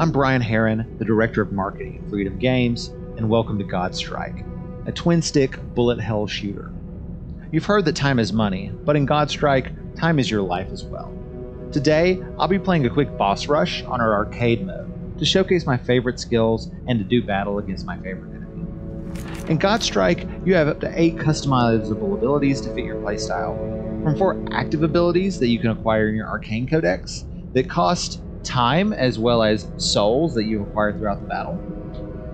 I'm Brian Heron, the Director of Marketing at Freedom Games, and welcome to Godstrike, a twin stick bullet hell shooter. You've heard that time is money, but in Godstrike, time is your life as well. Today, I'll be playing a quick boss rush on our arcade mode to showcase my favorite skills and to do battle against my favorite enemy. In Godstrike, you have up to 8 customizable abilities to fit your playstyle, from 4 active abilities that you can acquire in your Arcane Codex that cost time as well as souls that you acquire throughout the battle.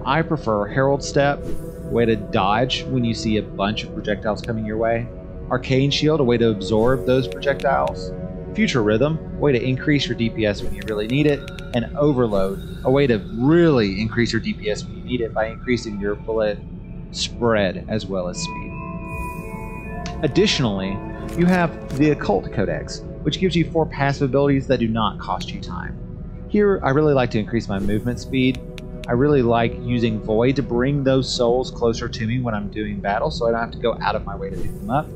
I prefer Herald Step, way to dodge when you see a bunch of projectiles coming your way. Arcane Shield, a way to absorb those projectiles. Future Rhythm, way to increase your DPS when you really need it. And Overload, a way to really increase your DPS when you need it by increasing your bullet spread as well as speed. Additionally, you have the Occult Codex, which gives you four passive abilities that do not cost you time. Here, I really like to increase my movement speed. I really like using Void to bring those souls closer to me when I'm doing battle, so I don't have to go out of my way to pick them up.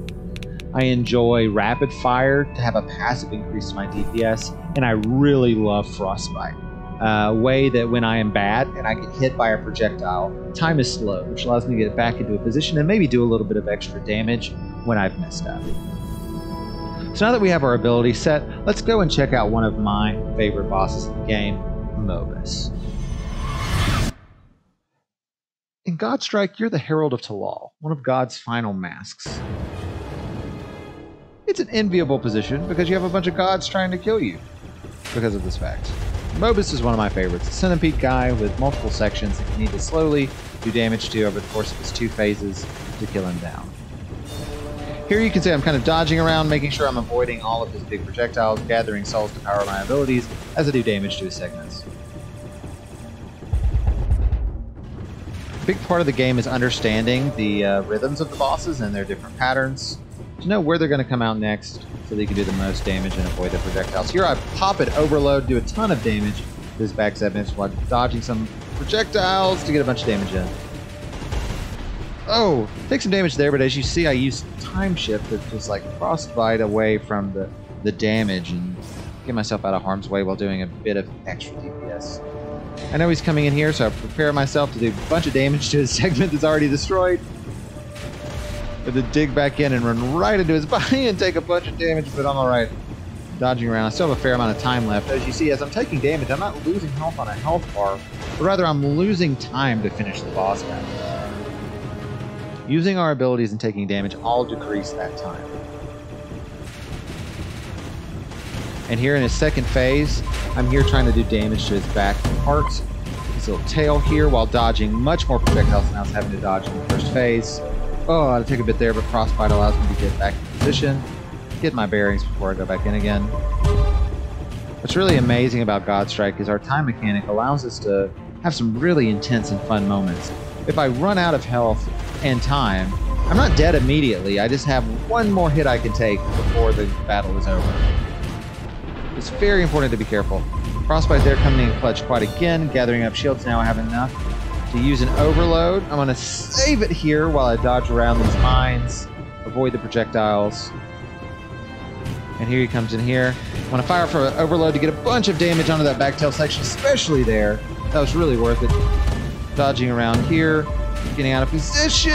I enjoy Rapid Fire to have a passive increase to my DPS, and I really love Frostbite. A way that when I am bad and I get hit by a projectile, time is slow, which allows me to get back into a position and maybe do a little bit of extra damage when I've messed up. So now that we have our ability set, let's go and check out one of my favorite bosses in the game, Mobus. In Godstrike, you're the Herald of Talal, one of God's final masks. It's an enviable position because you have a bunch of gods trying to kill you because of this fact. Mobus is one of my favorites, a centipede guy with multiple sections that you need to slowly do damage to over the course of his two phases to kill him down. Here you can see I'm kind of dodging around, making sure I'm avoiding all of his big projectiles, gathering souls to power my abilities as I do damage to his segments. A big part of the game is understanding the uh, rhythms of the bosses and their different patterns to know where they're going to come out next so that you can do the most damage and avoid the projectiles. Here I pop it, overload, do a ton of damage to his back segments while dodging some projectiles to get a bunch of damage in. Oh, take some damage there, but as you see, I use time shift to just like frostbite away from the, the damage and get myself out of harm's way while doing a bit of extra DPS. I know he's coming in here, so I prepare myself to do a bunch of damage to his segment that's already destroyed. But to dig back in and run right into his body and take a bunch of damage, but I'm alright. Dodging around. I still have a fair amount of time left. As you see, as I'm taking damage, I'm not losing health on a health bar, but rather I'm losing time to finish the boss battle. Using our abilities and taking damage all decrease that time. And here in his second phase, I'm here trying to do damage to his back parts. His little tail here while dodging much more projectiles than I was having to dodge in the first phase. Oh, I take a bit there, but Frostbite allows me to get back in position, get my bearings before I go back in again. What's really amazing about Godstrike is our time mechanic allows us to have some really intense and fun moments. If I run out of health and time. I'm not dead immediately. I just have one more hit I can take before the battle is over. It's very important to be careful. Frostbite there coming in clutch quite again, gathering up shields now I have enough to use an overload. I'm going to save it here while I dodge around these mines, avoid the projectiles. And here he comes in here. I want to fire for an overload to get a bunch of damage onto that back tail section, especially there. That was really worth it. Dodging around here, Getting out of position.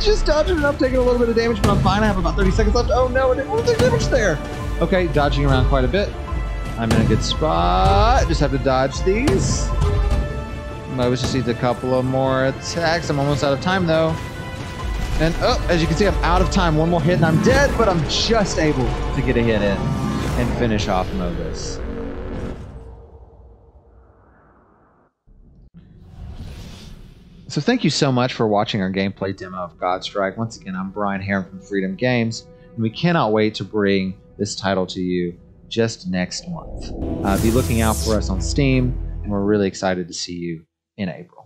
Just dodging enough, taking a little bit of damage, but I'm fine. I have about 30 seconds left. Oh no, I didn't want damage there. Okay, dodging around quite a bit. I'm in a good spot. Just have to dodge these. Mobus just needs a couple of more attacks. I'm almost out of time though. And oh, as you can see, I'm out of time. One more hit and I'm dead, but I'm just able to get a hit in and finish off Mobus. So thank you so much for watching our gameplay demo of Godstrike. Once again, I'm Brian Heron from Freedom Games, and we cannot wait to bring this title to you just next month. Uh, be looking out for us on Steam, and we're really excited to see you in April.